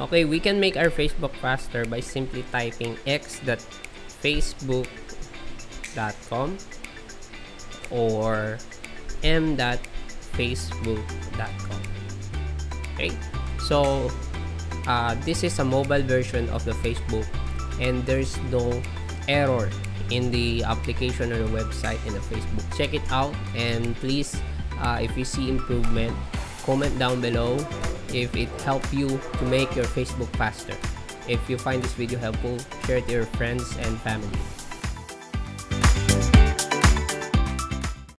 Okay, we can make our Facebook faster by simply typing x.facebook.com or m.facebook.com. Okay, so uh, this is a mobile version of the Facebook and there's no error in the application or the website in the Facebook. Check it out and please, uh, if you see improvement, comment down below if it helped you to make your Facebook faster. If you find this video helpful, share it to your friends and family.